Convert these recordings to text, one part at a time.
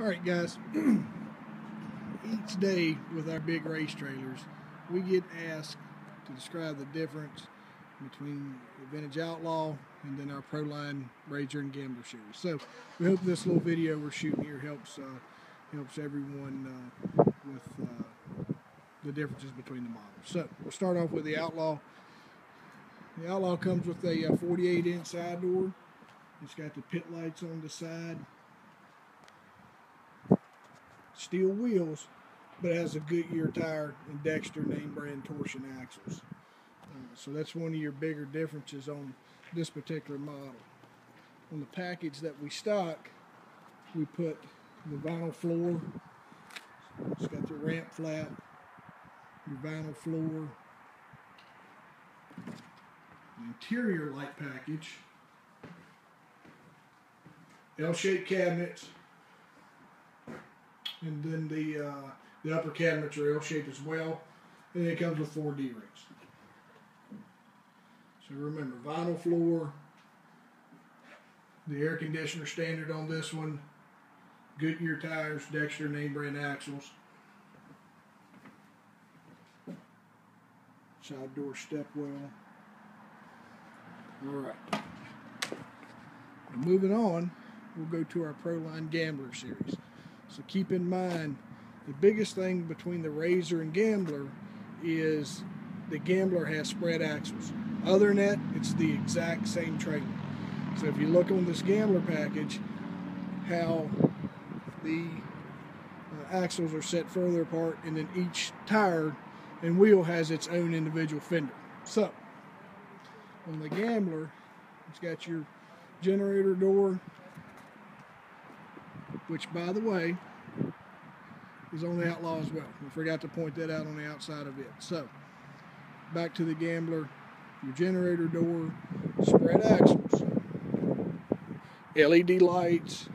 All right, guys. Each day with our big race trailers, we get asked to describe the difference between the Vintage Outlaw and then our Proline Razor and Gambler series. So we hope this little video we're shooting here helps uh, helps everyone uh, with uh, the differences between the models. So we'll start off with the Outlaw. The Outlaw comes with a 48 inch side door. It's got the pit lights on the side steel wheels, but has a Goodyear tire and Dexter name brand torsion axles. Uh, so that's one of your bigger differences on this particular model. On the package that we stock, we put the vinyl floor. It's got the ramp flap, your vinyl floor, interior light package, L-shaped cabinets, and then the uh, the upper cabinets are L-shaped as well, and it comes with four D-rings. So remember, vinyl floor, the air conditioner standard on this one, Goodyear tires, Dexter name brand axles, side door step well. All right. moving on, we'll go to our Proline Gambler series. So keep in mind, the biggest thing between the Razor and Gambler is the Gambler has spread axles. Other than that, it's the exact same trailer. So if you look on this Gambler package, how the uh, axles are set further apart and then each tire and wheel has its own individual fender. So, on the Gambler, it's got your generator door, which by the way is on the Outlaw as well. We forgot to point that out on the outside of it. So back to the Gambler, your generator door, spread axles, LED lights,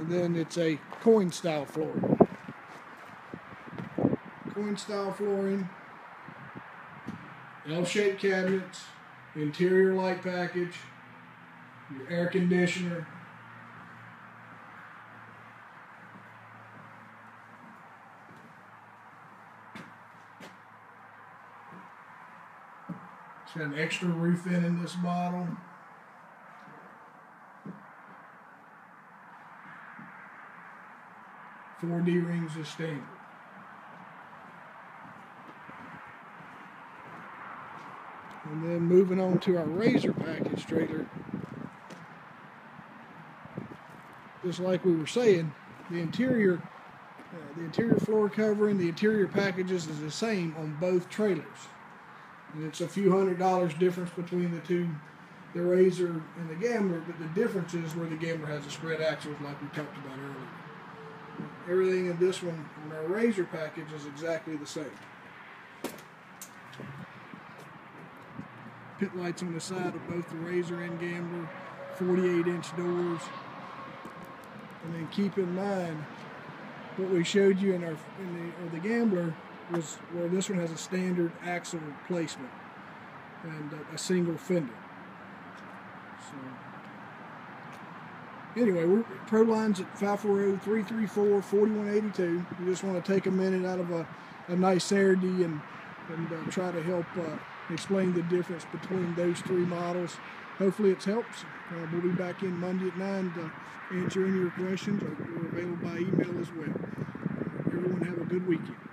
and then it's a coin style flooring. Coin style flooring, L-shaped cabinets, interior light package, your air conditioner, It's got an extra roof in in this model. Four D rings is standard. And then moving on to our Razor package trailer. Just like we were saying, the interior, uh, the interior floor covering, the interior packages is the same on both trailers. And it's a few hundred dollars difference between the two, the Razor and the Gambler, but the difference is where the Gambler has a spread axles like we talked about earlier. Everything in this one, on our Razor package, is exactly the same. pit lights on the side of both the Razor and Gambler, 48 inch doors. And then keep in mind what we showed you in our in the, or the Gambler was where this one has a standard axle placement and a, a single fender. So anyway, we're Proline's at 540-334-4182. We just want to take a minute out of a, a nice and, and uh, try to help uh, explain the difference between those three models. Hopefully it helps. Uh, we'll be back in Monday at 9 to answer any of your questions. We're available by email as well. Everyone have a good weekend.